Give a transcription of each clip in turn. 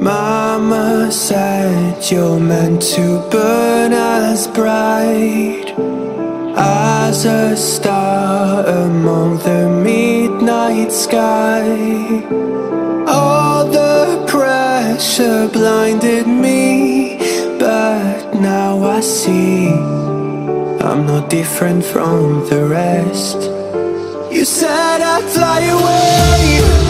Mama said you're meant to burn as bright as a star among the midnight sky. All the pressure blinded me, but now I see I'm no different from the rest. You said I'd fly away,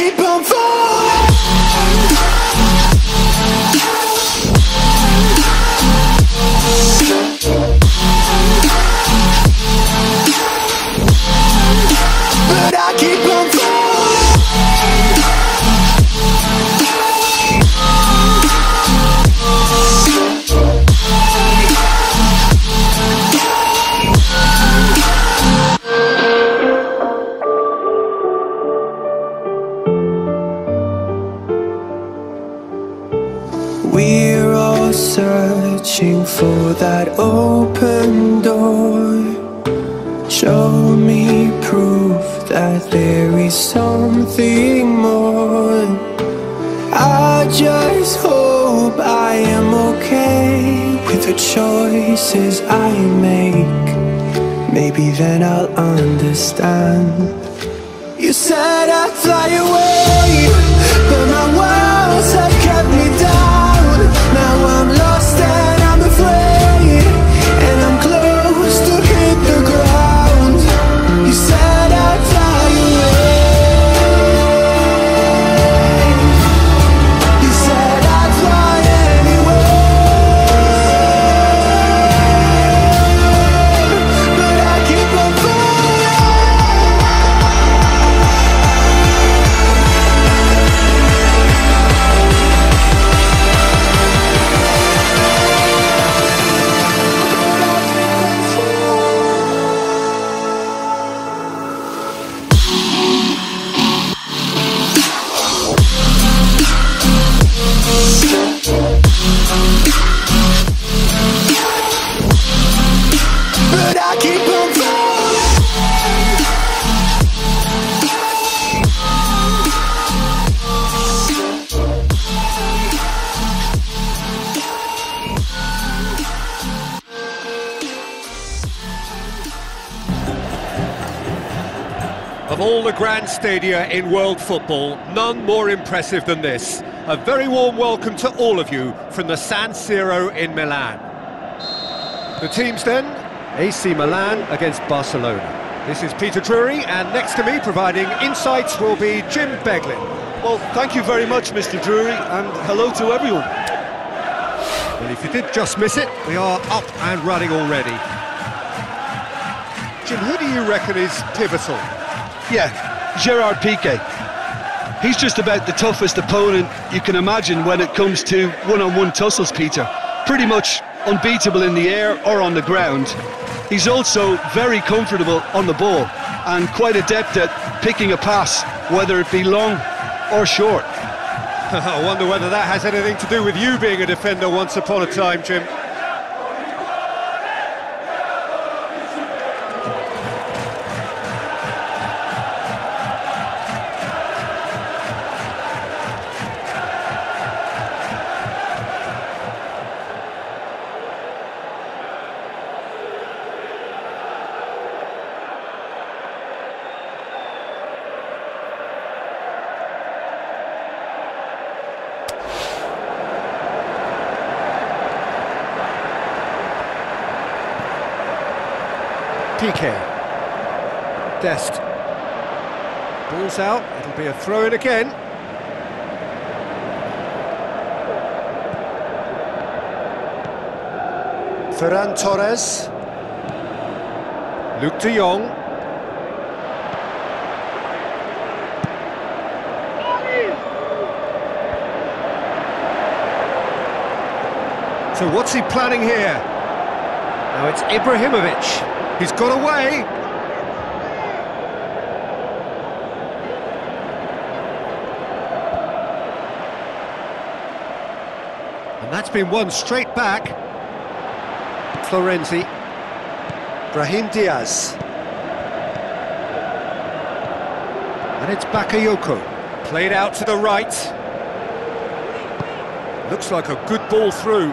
keep on falling. Searching for that open door. Show me proof that there is something more. I just hope I am okay with the choices I make. Maybe then I'll understand. You said I'd fly away, Of all the grand stadia in world football, none more impressive than this. A very warm welcome to all of you from the San Siro in Milan. The teams then, AC Milan against Barcelona. This is Peter Drury, and next to me providing insights will be Jim Beglin. Well, thank you very much, Mr. Drury, and hello to everyone. Well, if you did just miss it, we are up and running already. Jim, who do you reckon is pivotal? Yeah, Gerard Piqué. He's just about the toughest opponent you can imagine when it comes to one-on-one tussles, Peter. Pretty much unbeatable in the air or on the ground. He's also very comfortable on the ball and quite adept at picking a pass, whether it be long or short. I wonder whether that has anything to do with you being a defender once upon a time, Jim. Piqué. Dest. Ball's out, it'll be a throw-in again. Ferran Torres. Luuk de Jong. So what's he planning here? Now it's Ibrahimovic. He's got away. And that's been won straight back. Florenzi. Brahim Diaz. And it's Bakayoko. Played out to the right. Looks like a good ball through.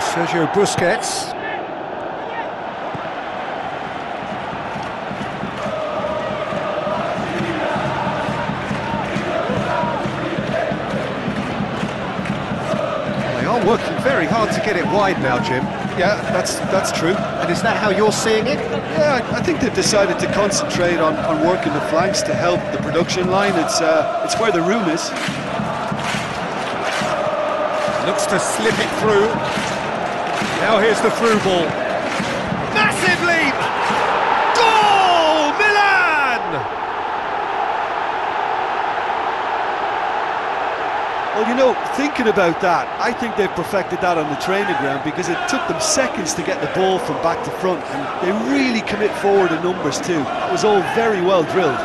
Sergio Busquets. Working very hard to get it wide now, Jim. Yeah, that's that's true. And is that how you're seeing it? Yeah, I think they've decided to concentrate on, on working the flanks to help the production line. It's uh, it's where the room is. Looks to slip it through. Now here's the through ball. Massive leap! Goal! Milan! Well, you know, thinking about that, I think they've perfected that on the training ground because it took them seconds to get the ball from back to front, and they really commit forward in numbers too. It was all very well drilled.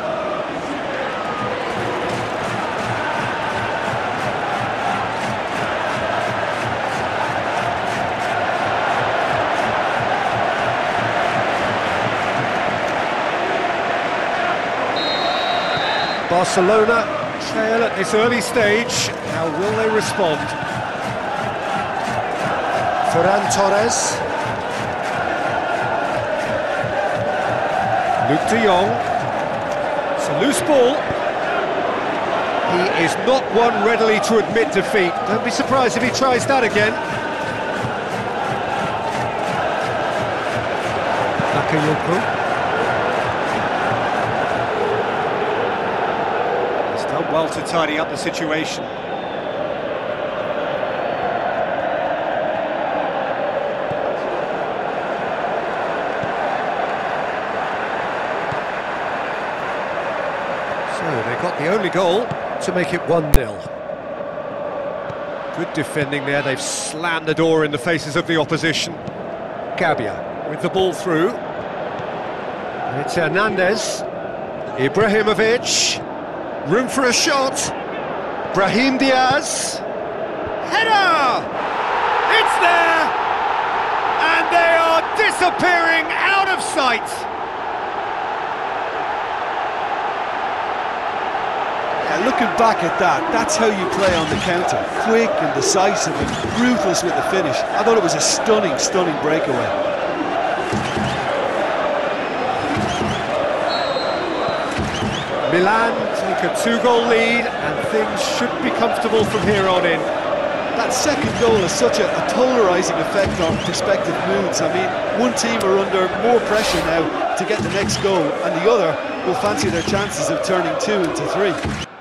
Barcelona trail at this early stage. How will they respond? Ferran Torres. Luuk de Jong. It's a loose ball. He is not one readily to admit defeat. Don't be surprised if he tries that again. Bakayoko. Done well to tidy up the situation. So they got the only goal to make it 1-0. Good defending there, they've slammed the door in the faces of the opposition. Gabbia with the ball through. It's Hernandez. Ibrahimovic. Room for a shot. Brahim Diaz. Header! It's there! And they are disappearing out of sight! Yeah, looking back at that, that's how you play on the counter. Quick and decisive and ruthless with the finish. I thought it was a stunning, stunning breakaway. Milan take a two-goal lead and things should be comfortable from here on in. That second goal has such a, a polarising effect on prospective moods. I mean, one team are under more pressure now to get the next goal, and the other will fancy their chances of turning two into three.